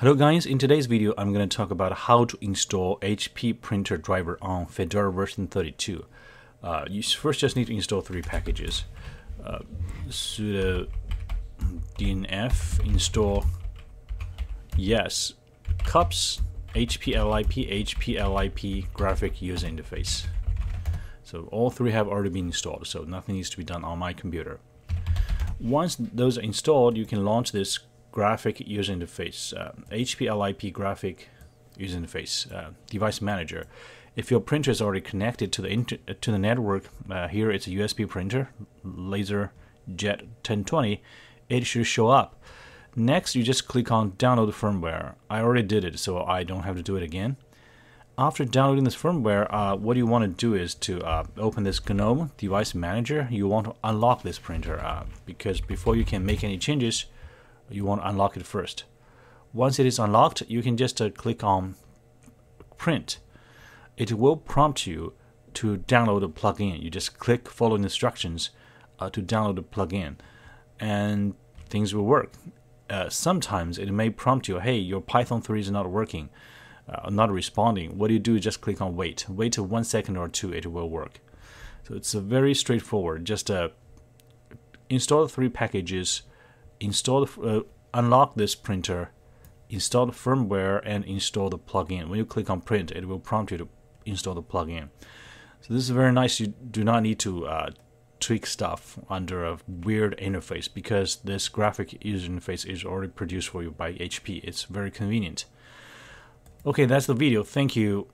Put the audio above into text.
Hello guys, in today's video I'm going to talk about how to install HP printer driver on Fedora version 32. Uh, you first just need to install three packages. Uh, sudo dnf install yes cups HPLIP HPLIP graphic user interface. So all three have already been installed, so nothing needs to be done on my computer. Once those are installed, you can launch this graphic user interface, uh, HPLIP graphic user interface uh, device manager. If your printer is already connected to the uh, to the network, uh, here it's a USB printer, Laser Jet 1020, it should show up. Next, you just click on download firmware. I already did it, so I don't have to do it again. After downloading this firmware, uh, what you want to do is to uh, open this GNOME device manager. You want to unlock this printer uh, because before you can make any changes, you want to unlock it first. Once it is unlocked, you can just uh, click on print. It will prompt you to download a plugin. You just click follow instructions uh, to download the plugin, and things will work. Uh, sometimes it may prompt you, hey, your Python 3 is not working, uh, not responding. What do you do? Just click on wait. Wait one second or two, it will work. So it's a very straightforward. Just uh, install three packages install uh, unlock this printer, install the firmware, and install the plugin. When you click on print, it will prompt you to install the plugin. So this is very nice. You do not need to uh, tweak stuff under a weird interface because this graphic user interface is already produced for you by HP. It's very convenient. Okay, that's the video. Thank you.